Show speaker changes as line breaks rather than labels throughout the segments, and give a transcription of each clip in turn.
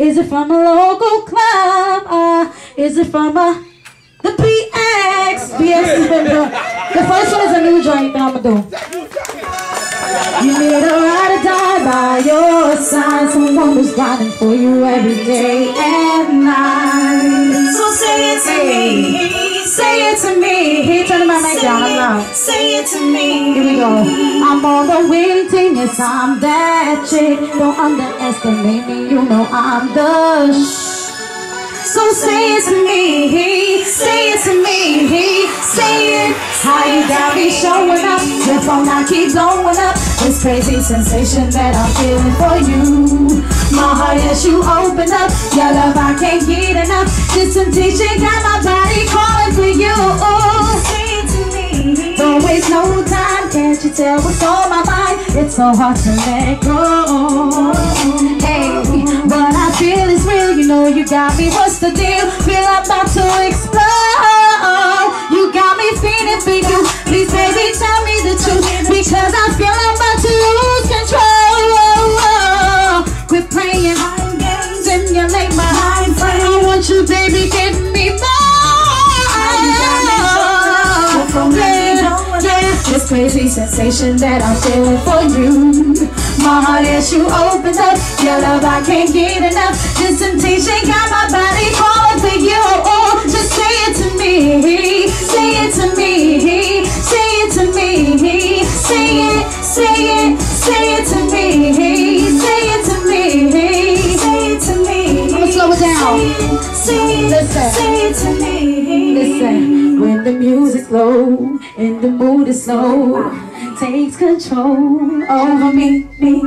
Is it from a local club? Uh, is it from a the BX? BX the, the first one is a new joint that I'ma do. You need a ride or die by your side, someone who's riding for you every day and night.
So say it to me,
say it to me. Here, turn my mic down, I'm loud.
Say it to me.
Here we go. I'm on the winning team, yes I'm that chick. Don't underestimate me, know I'm the. So say it to me, say it to me, say it. How you got me showing up, your phone I keep blowing up. This crazy sensation that I'm feeling for you. My heart, yes, you open up. Your love, I can't get enough. This temptation got my body calling for you.
Say it to me.
Don't waste no time, can't you tell what's on my mind? It's so hard to let go. Hey, what I feel is real, you know you got me. What's the deal? Feel I'm about to explode. You got me feeling for you. Please, baby, tell me the truth because I feel I'm about to lose control. Quit playing games, simulate my mind. I want you, baby, crazy sensation that I'm feeling for you. My heart as you open up, your love I can't get enough. This temptation got my body calling for you. Oh, just say it to me, say it to me, say it to me, say it, say it, say it to me, say it to me,
Say it to me.
I'ma slow it down.
Say it,
Listen.
say it to me.
Listen, when the music's low and the mood is slow, takes control over me, me.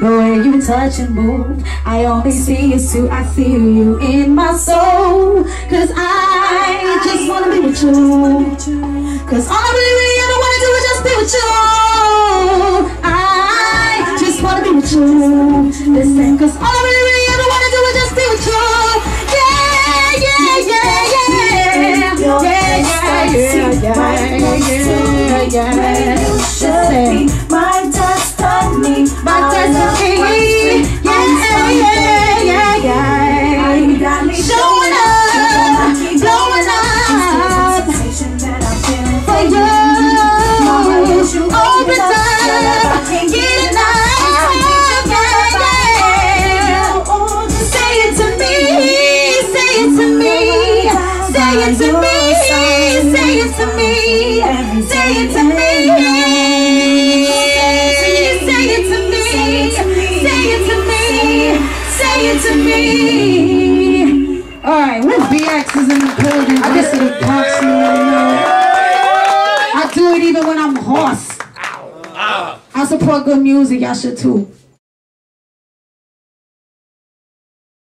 The way you touch and move, I only see is two. I see you in my soul, cause I just wanna be with you. Cause all I really, really ever wanna do is just be with you. I just wanna be with you. Listen, cause all I really, really yeah, say it to me. Alright, when BX is in the building, I guess it box me right now. I do it even when I'm hoarse. I support good music, y'all should too.